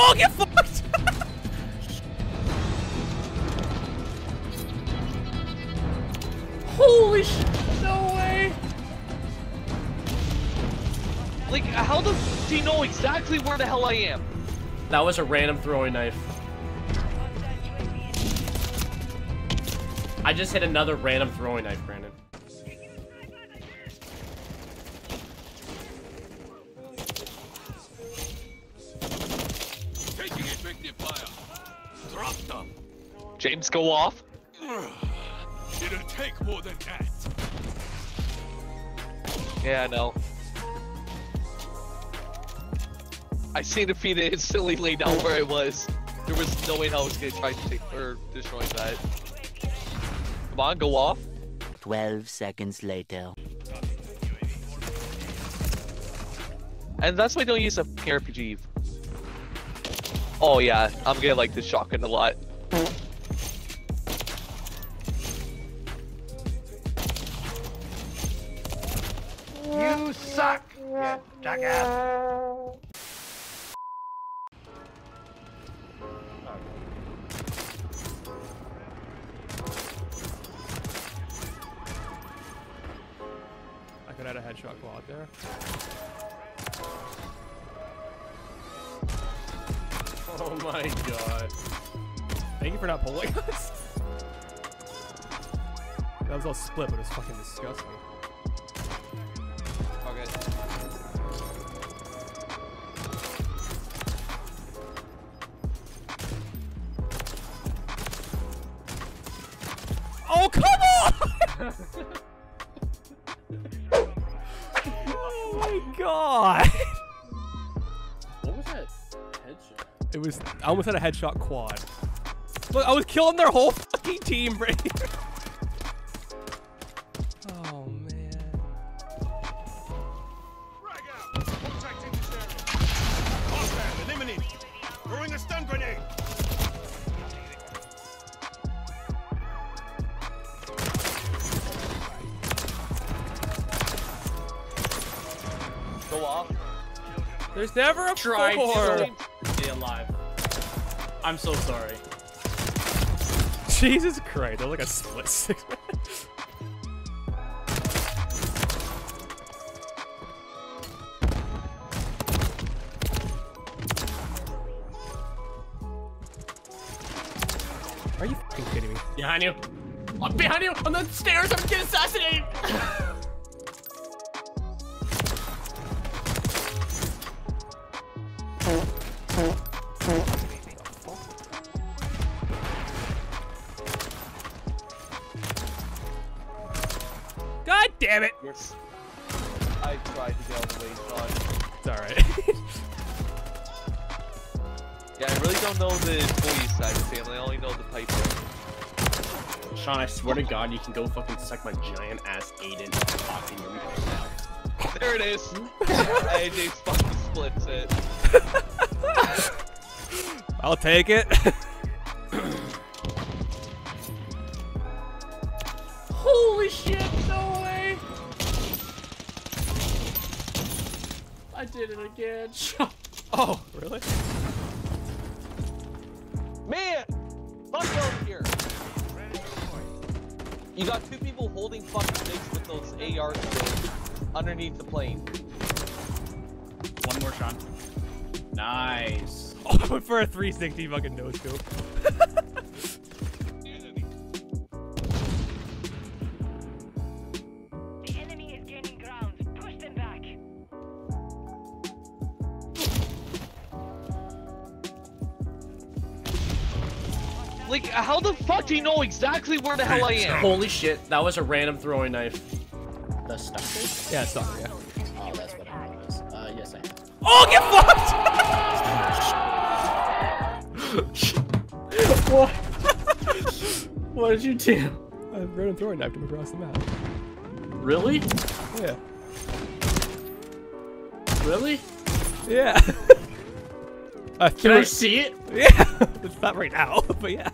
Oh, get fucked! Holy sh! No way! Like, how does he know exactly where the hell I am? That was a random throwing knife. I just hit another random throwing knife, Brandon. Drop them. James, go off. It'll take more than that. Yeah, I know. I seen Afina instantly lay down where I was. There was no way I was gonna try to take or destroy that. Come on, go off. 12 seconds later. And that's why I don't use a RPG. Oh yeah, I'm gonna like this shotgun a lot. You suck, you jackass. I could add a headshot quad there. Oh my god. Thank you for not pulling us. That was all split, but it was fucking disgusting. Okay. Oh, come on! oh my god! It was, I almost had a headshot quad. Look, I was killing their whole fucking team right here. Oh, man. Frag out. Contact in this area. Hostile eliminated. Throwing a stun grenade. Go off. There's never a Try alive. I'm so sorry. Jesus Christ, was like a split six. Are you kidding me? Behind you. I'm behind you on the stairs. I'm getting assassinated. God damn it! Yes. I tried to get out of the way, Sean. It's alright. Yeah, I really don't know the employee side of the family. I only know the piper. Sean, I swear to God, you can go fucking suck my giant ass Aiden cock in your mouth now. There it is. AJ fucking splits it. I'll take it. Holy shit, I did it again. oh, really? Man! Fuck over here! You got two people holding fucking sticks with those AR things underneath the plane. One more, shot. Nice. Oh, I went for a 360 fucking no scope. Like, how the fuck do you know exactly where the hell I am? Holy shit, that was a random throwing knife. The stuff. Yeah, stop, yeah. Oh, that's what it was. Uh, yes, I am. Oh, get fucked! what? what did you do? I ran and throwing knifed him across the map. Really? Yeah. Really? Yeah. I Can I see it? Yeah. it's not right now, but yeah.